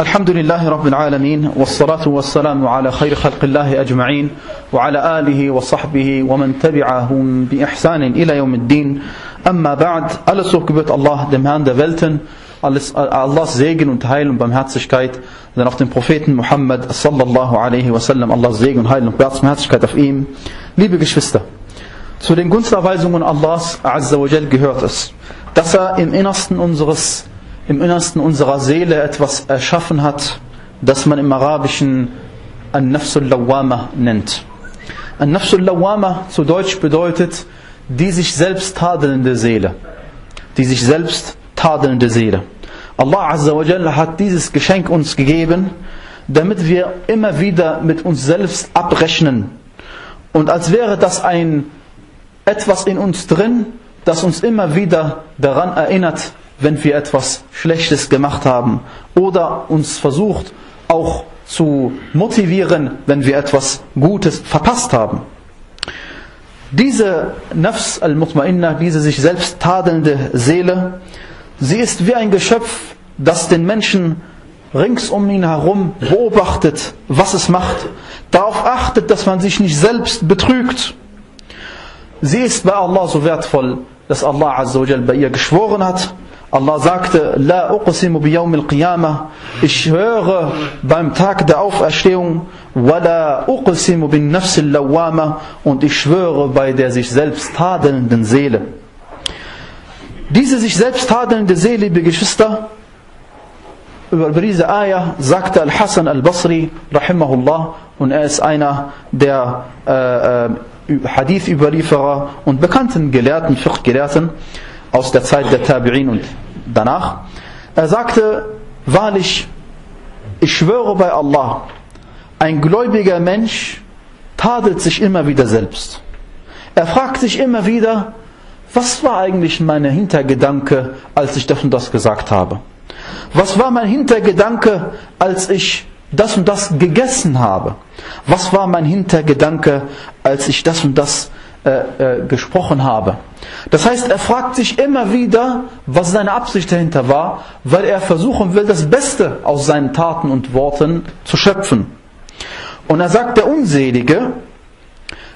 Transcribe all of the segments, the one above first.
الحمد لله رب العالمين والصلاة والسلام على خير خلق الله أجمعين وعلى آله وصحبه ومن تبعهم بإحسان إلى يوم الدين. أما بعد على سوق الله دمهان دفلتن الله زيجن وتهيل بمهات سشكايت لأن أفتن بروفيت محمد صلى الله عليه وسلم الله زيجن هايل بمهات سشكايت أفئيم ليبي قشفستة Zu den Gunstverweisungen Allahs Azza wa Jal gehört es, dass er im Innersten unseres im Innersten unserer Seele etwas erschaffen hat, das man im Arabischen An-Nafsul Lawama nennt. An-Nafsul Lawama zu Deutsch bedeutet die sich selbst tadelnde Seele. Die sich selbst tadelnde Seele. Allah Azza wa Jalla hat dieses Geschenk uns gegeben, damit wir immer wieder mit uns selbst abrechnen. Und als wäre das ein etwas in uns drin, das uns immer wieder daran erinnert, wenn wir etwas Schlechtes gemacht haben oder uns versucht auch zu motivieren, wenn wir etwas Gutes verpasst haben. Diese Nafs al-Mutmainna, diese sich selbst tadelnde Seele, sie ist wie ein Geschöpf, das den Menschen rings um ihn herum beobachtet, was es macht, darauf achtet, dass man sich nicht selbst betrügt. Sie ist bei Allah so wertvoll, dass Allah Azza bei ihr geschworen hat, Allah sagte, La uqsimu biyawm al-qiyamah, ich höre beim Tag der Auferstehung, Wala uqsimu bin nafs al und ich schwöre bei der sich selbst tadelnden Seele. Diese sich selbst tadelnde Seele, liebe Geschwister, über diese Ayah sagte Al-Hassan al-Basri, rahimahullah, und er ist einer der äh, Hadith-Überlieferer und bekannten Gelehrten, Fiqh-Gelehrten aus der Zeit der Tabi'in und danach. Er sagte, wahrlich, ich schwöre bei Allah, ein gläubiger Mensch tadelt sich immer wieder selbst. Er fragt sich immer wieder, was war eigentlich mein Hintergedanke, als ich das und das gesagt habe? Was war mein Hintergedanke, als ich das und das gegessen habe? Was war mein Hintergedanke, als ich das und das äh, äh, gesprochen habe? Das heißt, er fragt sich immer wieder, was seine Absicht dahinter war, weil er versuchen will, das Beste aus seinen Taten und Worten zu schöpfen. Und er sagt, der Unselige,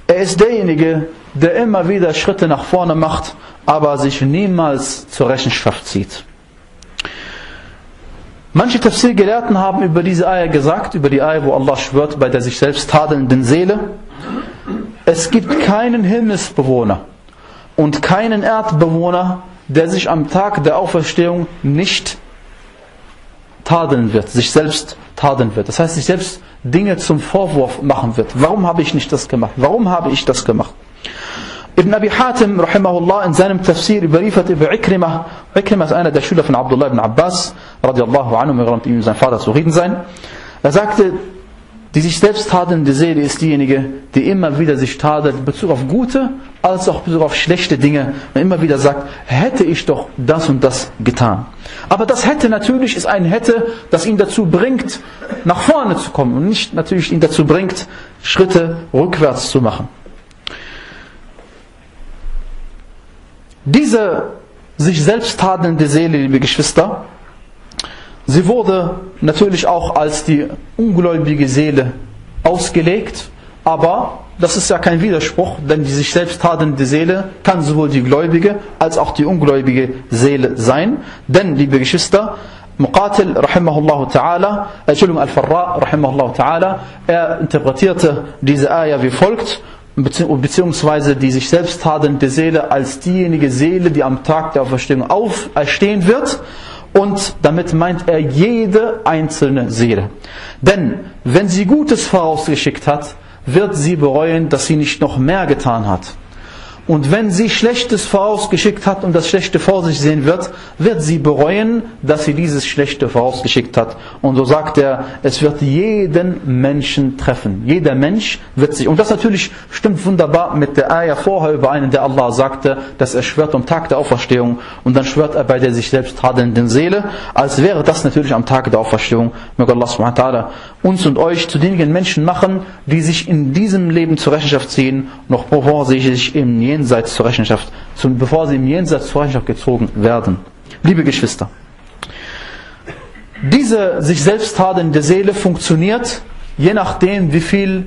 er ist derjenige, der immer wieder Schritte nach vorne macht, aber sich niemals zur Rechenschaft zieht. Manche Tafsir-Gelehrten haben über diese Eier gesagt, über die Eier, wo Allah schwört bei der sich selbst tadelnden Seele, es gibt keinen Himmelsbewohner, und keinen Erdbewohner, der sich am Tag der Auferstehung nicht tadeln wird, sich selbst tadeln wird. Das heißt, sich selbst Dinge zum Vorwurf machen wird. Warum habe ich nicht das gemacht? Warum habe ich das gemacht? Ibn Abi Hatim, rahimahullah, in seinem Tafsir überliefert über Ikrimah. Ikrimah ist einer der Schüler von Abdullah ibn Abbas, radiallahu anhu, möge ihm sein Vater zufrieden sein. Er sagte, die sich selbst tadelnde Seele ist diejenige, die immer wieder sich tadelt, in Bezug auf gute als auch in Bezug auf schlechte Dinge. Und immer wieder sagt, hätte ich doch das und das getan. Aber das hätte natürlich ist ein hätte, das ihn dazu bringt, nach vorne zu kommen und nicht natürlich ihn dazu bringt, Schritte rückwärts zu machen. Diese sich selbst tadelnde Seele, liebe Geschwister, Sie wurde natürlich auch als die ungläubige Seele ausgelegt, aber das ist ja kein Widerspruch, denn die sich selbst tadelnde Seele kann sowohl die gläubige als auch die ungläubige Seele sein. Denn, liebe Geschwister, Muqatil, rahimahullah ta'ala, Entschuldigung, Al-Farra, rahimahullah ta'ala, er interpretierte diese Ayah wie folgt, beziehungsweise die sich selbst tadelnde Seele als diejenige Seele, die am Tag der Auferstehung auferstehen wird und damit meint er jede einzelne Seele. Denn wenn sie Gutes vorausgeschickt hat, wird sie bereuen, dass sie nicht noch mehr getan hat. Und wenn sie Schlechtes vorausgeschickt hat und das Schlechte vor sich sehen wird, wird sie bereuen, dass sie dieses Schlechte vorausgeschickt hat. Und so sagt er, es wird jeden Menschen treffen. Jeder Mensch wird sich, und das natürlich stimmt wunderbar mit der Ayah vorher über einen, der Allah sagte, dass er schwört am Tag der Auferstehung und dann schwört er bei der sich selbst tadelnden Seele, als wäre das natürlich am Tag der Auferstehung. Möge Allah subhanahu uns und euch zu denjenigen Menschen machen, die sich in diesem Leben zur Rechenschaft ziehen, noch bevor sie sich im Jenseits zur Rechenschaft, bevor sie im Jenseits zur Rechenschaft gezogen werden. Liebe Geschwister, Diese sich selbst tadelnde Seele funktioniert, je nachdem, wie viel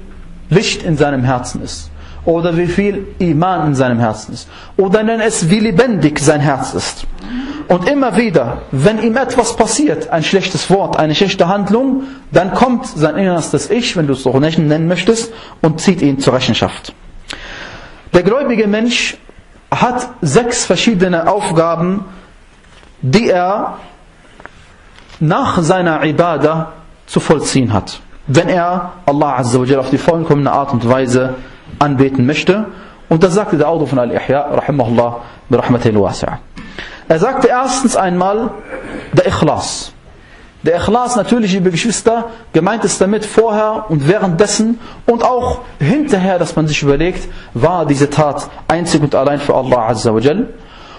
Licht in seinem Herzen ist. Oder wie viel Iman in seinem Herzen ist. Oder nenn es, wie lebendig sein Herz ist. Und immer wieder, wenn ihm etwas passiert, ein schlechtes Wort, eine schlechte Handlung, dann kommt sein innerstes Ich, wenn du es so nennen möchtest, und zieht ihn zur Rechenschaft. Der gläubige Mensch hat sechs verschiedene Aufgaben, die er nach seiner Ibadah zu vollziehen hat. Wenn er Allah Azza wa auf die vollkommene Art und Weise anbeten möchte. Und das sagte der Autor von Al-Ihya, rahimahullah, birahmatil wasi'a. Er sagte erstens einmal der Ikhlas. Der Ikhlas natürlich, liebe Geschwister, gemeint ist damit vorher und währenddessen und auch hinterher, dass man sich überlegt, war diese Tat einzig und allein für Allah Azza wa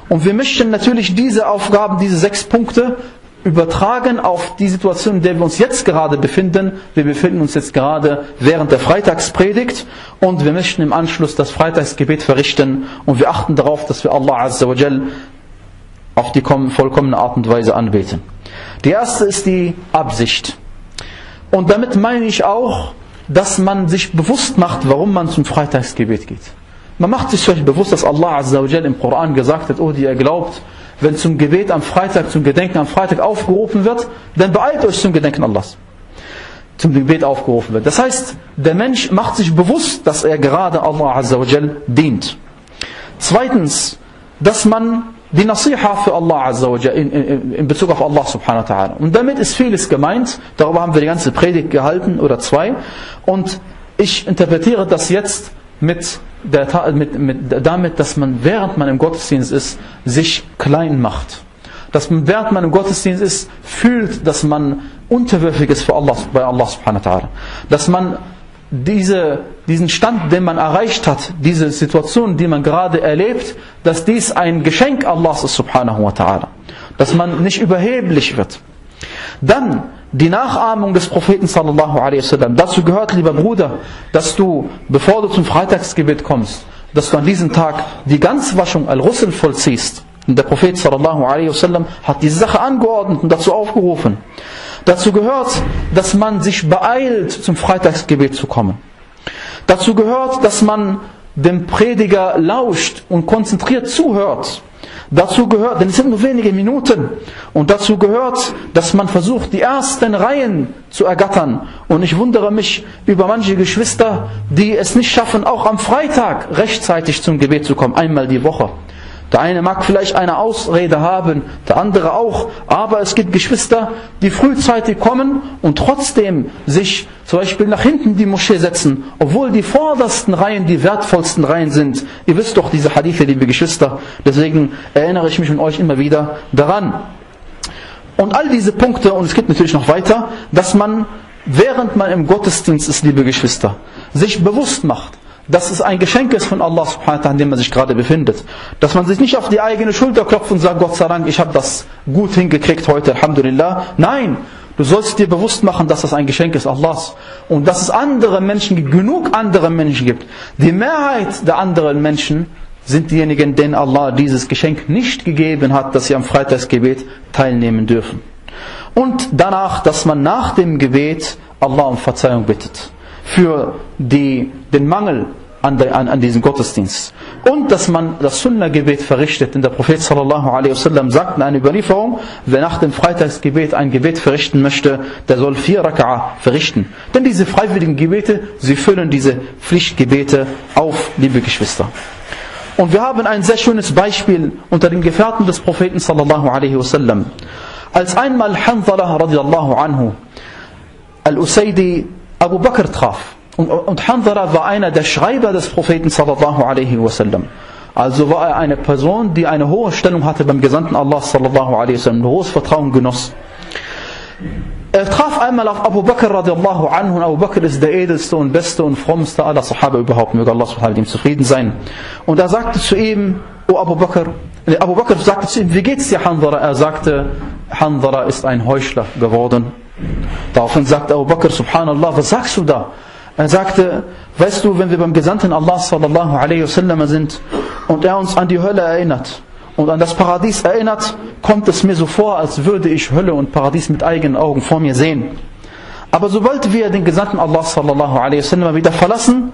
Und wir möchten natürlich diese Aufgaben, diese sechs Punkte übertragen auf die Situation, in der wir uns jetzt gerade befinden. Wir befinden uns jetzt gerade während der Freitagspredigt und wir möchten im Anschluss das Freitagsgebet verrichten und wir achten darauf, dass wir Allah Azza wa Jal auf die vollkommene Art und Weise anbeten. Die erste ist die Absicht. Und damit meine ich auch, dass man sich bewusst macht, warum man zum Freitagsgebet geht. Man macht sich bewusst, dass Allah im Koran gesagt hat, oh, die ihr glaubt, wenn zum Gebet am Freitag, zum Gedenken am Freitag aufgerufen wird, dann beeilt euch zum Gedenken Allahs. Zum Gebet aufgerufen wird. Das heißt, der Mensch macht sich bewusst, dass er gerade Allah dient. Zweitens, dass man die Nasiha für Allah Azza in, in, in Bezug auf Allah subhanahu wa ta'ala. Und damit ist vieles gemeint. Darüber haben wir die ganze Predigt gehalten oder zwei. Und ich interpretiere das jetzt mit, der, mit, mit, damit, dass man während man im Gottesdienst ist, sich klein macht. Dass man während man im Gottesdienst ist, fühlt, dass man unterwürfig ist für Allah, bei Allah subhanahu wa ta'ala. Dass man diese, diesen Stand, den man erreicht hat, diese Situation, die man gerade erlebt, dass dies ein Geschenk Allahs ist subhanahu wa ta'ala. Dass man nicht überheblich wird. Dann die Nachahmung des Propheten sallallahu alaihi wasallam. Dazu gehört, lieber Bruder, dass du, bevor du zum Freitagsgebet kommst, dass du an diesem Tag die Ganzwaschung al-Russel vollziehst. Und der Prophet sallallahu alaihi wasallam hat diese Sache angeordnet und dazu aufgerufen. Dazu gehört, dass man sich beeilt, zum Freitagsgebet zu kommen. Dazu gehört, dass man dem Prediger lauscht und konzentriert zuhört. Dazu gehört, denn es sind nur wenige Minuten, und dazu gehört, dass man versucht, die ersten Reihen zu ergattern. Und ich wundere mich über manche Geschwister, die es nicht schaffen, auch am Freitag rechtzeitig zum Gebet zu kommen, einmal die Woche. Der eine mag vielleicht eine Ausrede haben, der andere auch. Aber es gibt Geschwister, die frühzeitig kommen und trotzdem sich zum Beispiel nach hinten die Moschee setzen, obwohl die vordersten Reihen die wertvollsten Reihen sind. Ihr wisst doch diese Hadithe, liebe Geschwister. Deswegen erinnere ich mich und euch immer wieder daran. Und all diese Punkte, und es gibt natürlich noch weiter, dass man, während man im Gottesdienst ist, liebe Geschwister, sich bewusst macht, dass es ein Geschenk ist von Allah subhanahu in dem man sich gerade befindet. Dass man sich nicht auf die eigene Schulter klopft und sagt, Gott sei Dank, ich habe das gut hingekriegt heute, Alhamdulillah. Nein, du sollst dir bewusst machen, dass das ein Geschenk ist Allahs. Und dass es andere Menschen genug andere Menschen gibt. Die Mehrheit der anderen Menschen sind diejenigen, denen Allah dieses Geschenk nicht gegeben hat, dass sie am Freitagsgebet teilnehmen dürfen. Und danach, dass man nach dem Gebet Allah um Verzeihung bittet für die, den Mangel an, der, an, an diesem Gottesdienst. Und dass man das Sunnah-Gebet verrichtet. Denn der Prophet sallallahu alaihi wasallam sagt in einer Überlieferung, wer nach dem Freitagsgebet ein Gebet verrichten möchte, der soll vier Raka'a verrichten. Denn diese freiwilligen Gebete, sie füllen diese Pflichtgebete auf, liebe Geschwister. Und wir haben ein sehr schönes Beispiel unter den Gefährten des Propheten sallallahu alaihi wasallam. Als einmal Hanzala radiallahu anhu al-Usaydi Abu Bakr traf. Und, und Hanzala war einer der Schreiber des Propheten sallallahu alaihi wasallam. Also war er eine Person, die eine hohe Stellung hatte beim Gesandten Allah sallallahu alaihi wasallam, ein hohes Vertrauen genoss. Er traf einmal auf Abu Bakr radiallahu anhu und Abu Bakr ist der edelste und beste und frommste aller Sahaba überhaupt, möge Allah subhanahu ihm zufrieden sein. Und er sagte zu ihm, O Abu Bakr, Abu Bakr sagte zu ihm, wie geht's dir Hanzala? Er sagte, Hanzala ist ein Heuchler geworden. Daraufhin sagte Abu Bakr, Subhanallah, was sagst du da? Er sagte, weißt du, wenn wir beim Gesandten Allah sallallahu alaihi wasallam sind und er uns an die Hölle erinnert und an das Paradies erinnert, kommt es mir so vor, als würde ich Hölle und Paradies mit eigenen Augen vor mir sehen. Aber sobald wir den Gesandten Allah sallallahu alaihi wasallam wieder verlassen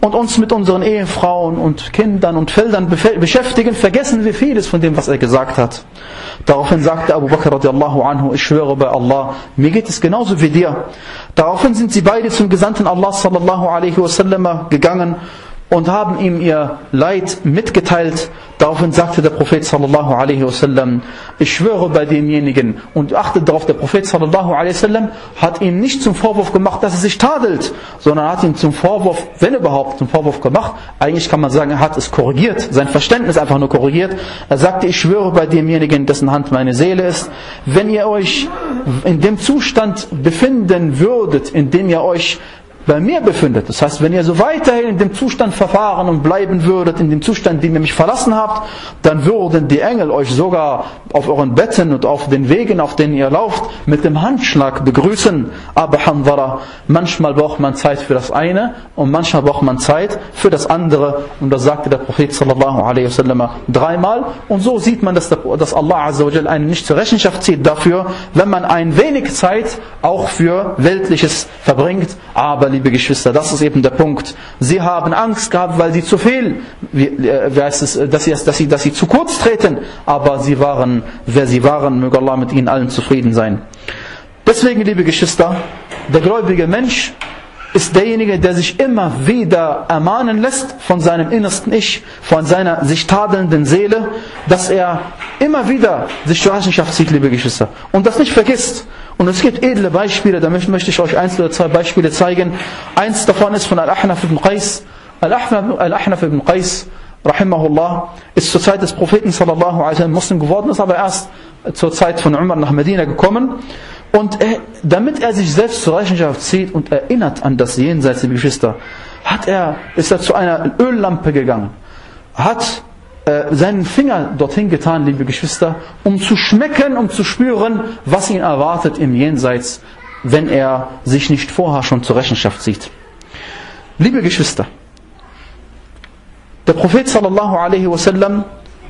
und uns mit unseren Ehefrauen und Kindern und Feldern beschäftigen, vergessen wir vieles von dem, was er gesagt hat. Daraufhin sagte Abu Bakr radiallahu anhu, ich schwöre bei Allah, mir geht es genauso wie dir. Daraufhin sind sie beide zum Gesandten Allah sallallahu alaihi wasallam gegangen und haben ihm ihr Leid mitgeteilt. Daraufhin sagte der Prophet sallallahu alaihi wasallam, ich schwöre bei demjenigen und achtet darauf, der Prophet sallallahu alaihi wasallam hat ihm nicht zum Vorwurf gemacht, dass er sich tadelt, sondern hat ihm zum Vorwurf, wenn überhaupt, zum Vorwurf gemacht. Eigentlich kann man sagen, er hat es korrigiert, sein Verständnis einfach nur korrigiert. Er sagte, ich schwöre bei demjenigen, dessen Hand meine Seele ist, wenn ihr euch in dem Zustand befinden würdet, in dem ihr euch bei mir befindet. Das heißt, wenn ihr so weiterhin in dem Zustand verfahren und bleiben würdet, in dem Zustand, den ihr mich verlassen habt, dann würden die Engel euch sogar auf euren Betten und auf den Wegen, auf denen ihr lauft, mit dem Handschlag begrüßen. Aber Hanwara, manchmal braucht man Zeit für das eine und manchmal braucht man Zeit für das andere. Und das sagte der Prophet sallallahu alaihi wasallam dreimal. Und so sieht man, dass, Allah azza einen nicht zur Rechenschaft zieht dafür, wenn man ein wenig Zeit auch für Weltliches verbringt. Aber liebe Geschwister, das ist eben der Punkt. Sie haben Angst gehabt, weil sie zu viel, wie, äh, es, dass sie, dass, sie, dass sie zu kurz treten, aber sie waren, wer sie waren, möge Allah mit ihnen allen zufrieden sein. Deswegen, liebe Geschwister, der gläubige Mensch ist derjenige, der sich immer wieder ermahnen lässt von seinem innersten Ich, von seiner sich tadelnden Seele, dass er immer wieder sich zur Rechenschaft zieht, liebe Geschwister. Und das nicht vergisst. Und es gibt edle Beispiele, da möchte ich euch eins oder zwei Beispiele zeigen. Eins davon ist von Al-Ahnaf ibn Qais. Al-Ahnaf ibn Qais, rahimahullah, ist zur Zeit des Propheten sallallahu alaihi wasallam Muslim geworden, ist aber erst zur Zeit von Umar nach Medina gekommen. Und er, damit er sich selbst zur Rechenschaft zieht und erinnert an das Jenseits der Geschwister, hat er, ist er zu einer Öllampe gegangen, hat äh, seinen Finger dorthin getan, liebe Geschwister, um zu schmecken, um zu spüren, was ihn erwartet im Jenseits, wenn er sich nicht vorher schon zur Rechenschaft zieht. Liebe Geschwister, der Prophet sallallahu alaihi wasallam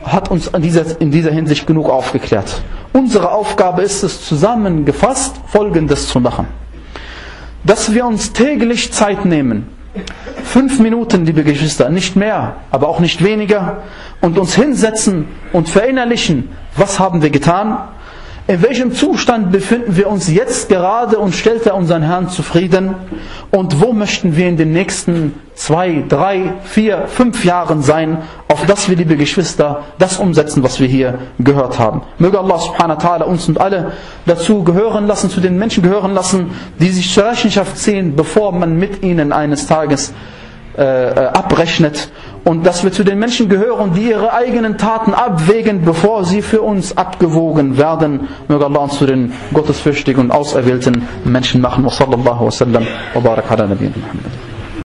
hat uns in dieser, in dieser Hinsicht genug aufgeklärt. Unsere Aufgabe ist es, zusammengefasst Folgendes zu machen. Dass wir uns täglich Zeit nehmen, Fünf Minuten, liebe Geschwister, nicht mehr, aber auch nicht weniger. Und uns hinsetzen und verinnerlichen, was haben wir getan? In welchem Zustand befinden wir uns jetzt gerade und stellt er unseren Herrn zufrieden? Und wo möchten wir in den nächsten zwei, drei, vier, fünf Jahren sein, auf das wir, liebe Geschwister, das umsetzen, was wir hier gehört haben. Möge Allah subhanahu wa ta'ala uns und alle dazu gehören lassen, zu den Menschen gehören lassen, die sich zur Rechenschaft ziehen, bevor man mit ihnen eines Tages äh, äh, abrechnet und dass wir zu den Menschen gehören, die ihre eigenen Taten abwägen, bevor sie für uns abgewogen werden. Möge Allah uns zu den gottesfürchtigen und auserwählten Menschen machen. Wa sallallahu wa sallam wa barak ala Muhammad.